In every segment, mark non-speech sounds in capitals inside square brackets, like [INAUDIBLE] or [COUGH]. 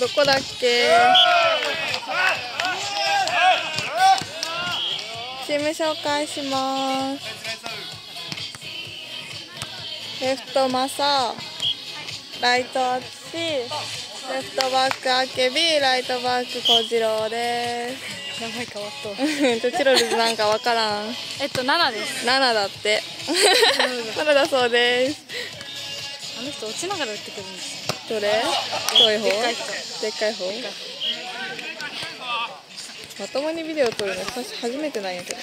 どこだっけ？チーム紹介します。レフトマサライトアツシレフトバックアケビライトバック小次郎です。名前変わっとた [LAUGHS] チロルズなんかわからん。えっと7です。7だって。7だ。そうです。あの人落ちながら打ってくるんですよ。どれ？遠い方？でっかい方。まともにビデオ撮るの私初めてなんやけど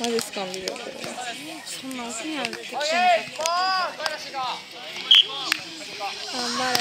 マジっすかビデオ撮るの。そんな奥にあるってきてなかっ頑張れ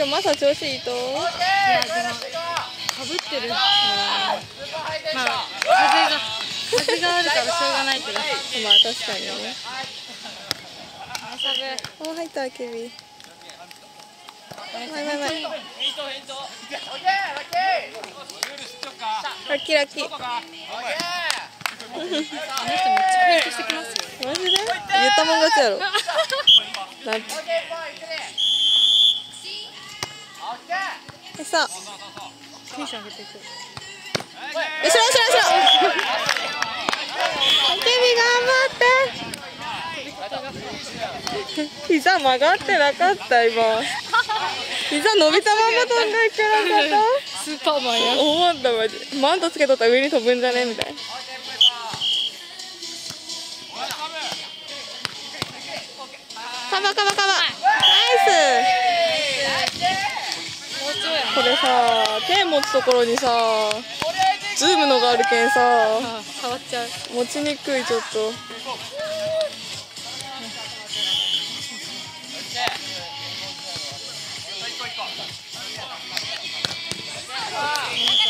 今日マサ調子いいと？いやでもかぶってるまあ風が風があるからしょうがないけど。まあ確かにね。お入ったケビ。はいはいはいラッキーラッキーあの人めっちゃフェイントしてきますよマジで言ったもん勝ちやろなんてえさテンション上げていく後ろ後ろ後ろ。ケビ頑張って膝曲がってなかった今。膝伸びたまま飛んでいけなかっスーパーマンやた思ったマジマントつけとったら上に飛ぶんじゃねみたいなカバカバカバ。ナイスこれさ手持つところにさズームのがあるけんさあ触っちゃう持ちにくいちょっと。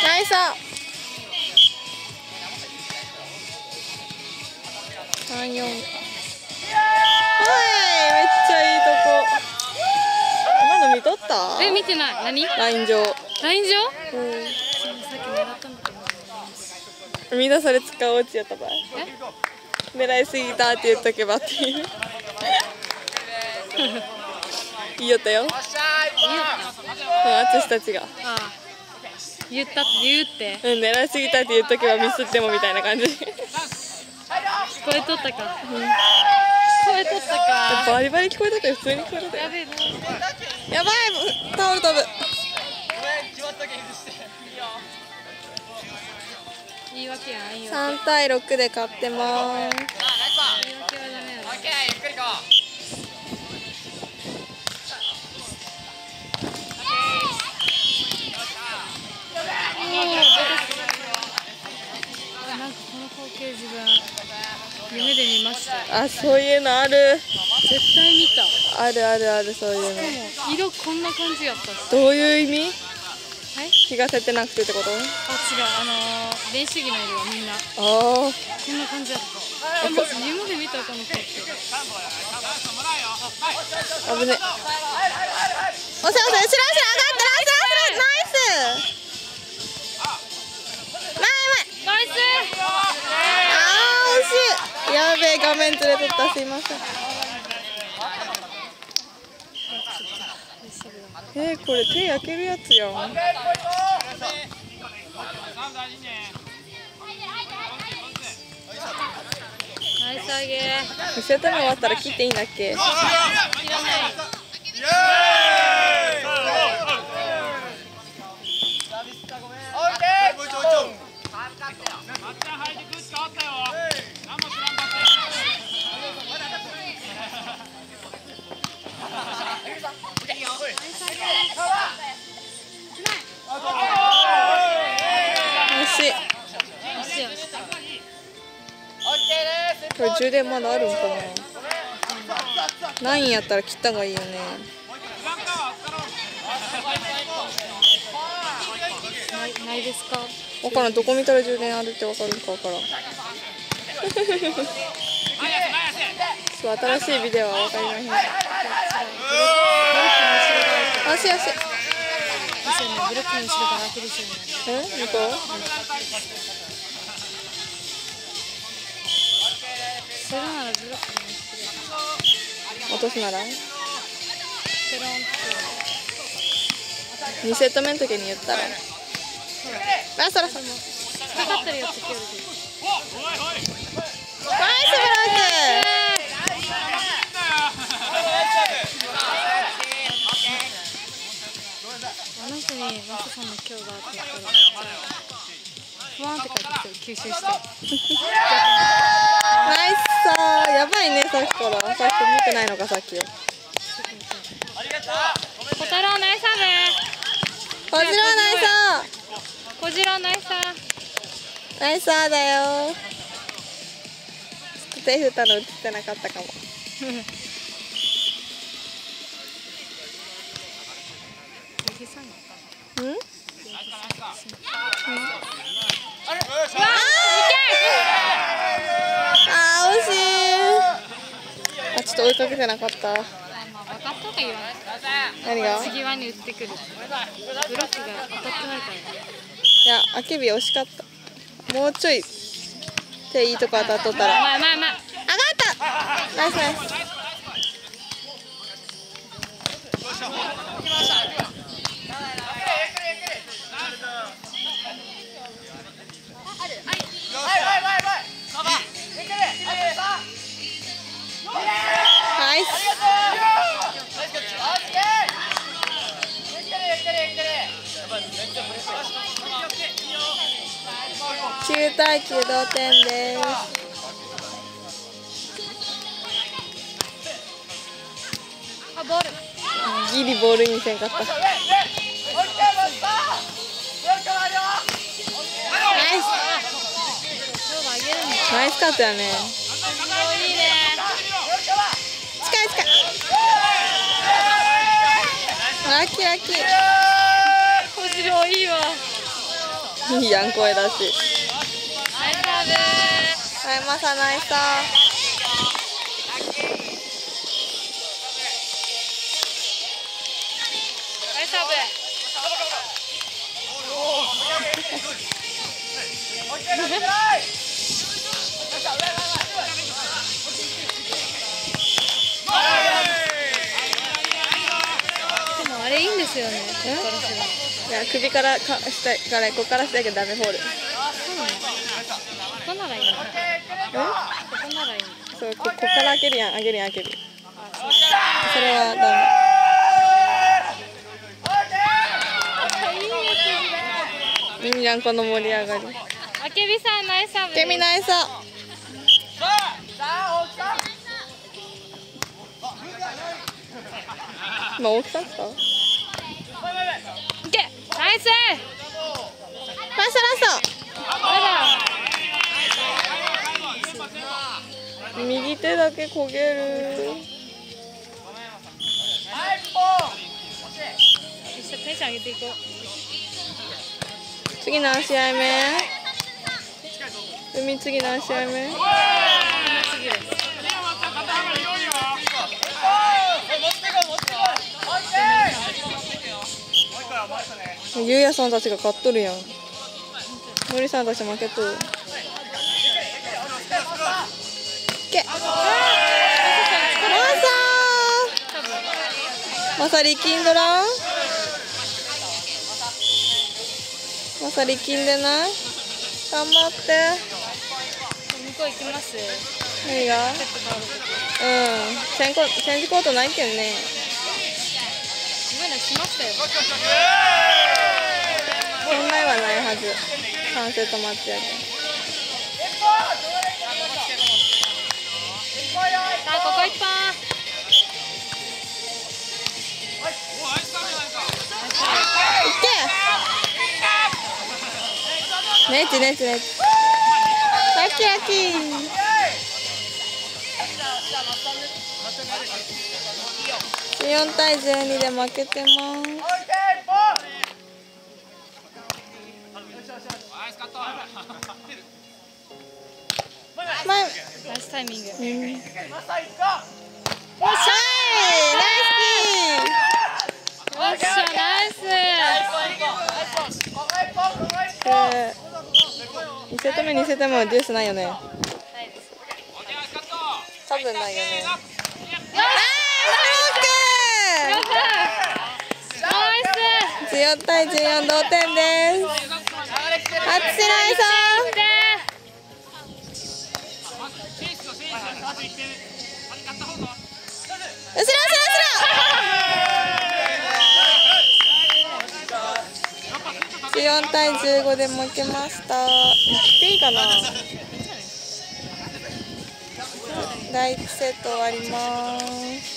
ナイス三四。た？え見てない。何？ライン上。ライン上？うん。だけどん見出され使う落ちやった場合え狙いすぎたって言っとけばっていう。言いよったよ。淳たちが。ああ。言った言うって。うん狙いすぎたって言っとけばミスってもみたいな感じ。聞こえとったか、聞こえとったか。バリバリ聞こえたって普通に聞こえたよ。やべえなやばいタオル飛ぶ言い訳やん言い訳3対6で勝ってます。言い訳はダメやろあなんかこの光景自分夢で見ました。あそういうのある。絶対見たあるあるあるそういうの。色こんな感じやったしどういう意味？はい？気がせてなくてってこと？あ違う。あのー、練習着の色はみんな。あこんな感じやった。えマジ夢で見たこの光景あ危ねおせおせ後ろ後ろ上がってナイス。ナイス前前。ナイス。あー惜しい。やべえ画面ずれとった。すいませんえー、これ手焼けるやつやん。ナイス上げ見せた目終わったら切っていいんだっけ？いらない惜しい惜しいよこれ充電まだあるんかなない。んやったら切った方がい。い。よねない。ない。ですかわからんどこ見たら充電あるってわかるかわからんそう新しい。ビデオはわかりません足足ですよねブロックの後ろから開けですよねえ向こそれならブロック落とすならペロンって2セット目の時に言ったら。あそらそらナイスかかってるやつ蹴るでブロッあの人にマスさんの今日がって言ったら不安って書いてきて吸収してナイスさーやばいねさっきから。さっき見てないのかさっき小太郎ナイスサーこちらナイブ小次郎ナイスサースナイスサーだよ。ちょっと手振ったの映ってなかったかも。うん？あしい。あちょっと追いかけてなかった。かったとか言わない何が次輪に打ってくる。ブロックが当たってないから。いやあけび惜しかった。もうちょい手いいとこ当たっとったら。まあまあまあ上がった。ナイスナイス対9同点ですあボール。ギリボール。にせんかったナイスナイスカットやねいいね近い近いラッキーラッキー小次郎いいわいいやん声だしはいまさナイスさナイスサーブでもあれいいんですよね。いや首からか下からここから下やけどダメホール。そうなのここならいいここならいいそうこここから開けるやん開けるやん開ける。それはダメ。いいじゃんこの盛り上がり。あけびさんナイスサーブケミナイスさ今大きさっすかいけナイス。ナイスラスあト右手だけ焦げる。一緒テンション上げていこう次何試合目？海次何試合目？ゆうやさんたちが勝っとるやん。のりさんたち負けとる。け。まさまさ力んどらん？まさ力んでない？頑張って。向こう行きます。何がう。ん。チェンコチェンジコートないけんね。しましたよ。そんなんはないはず。3セットマッチやけんさあここ一本い。けネチネチネチラッキーラッキー14対12で負けてます前ナイスタイミング。うんよっしゃいよっしゃナイスナイス2セット目2セット目もデュースないよね。多分ないよね。ナイス。14対14同点です。初白井さん後ろ後ろ後ろ14対15で負けました言っていいかな第1セット終わります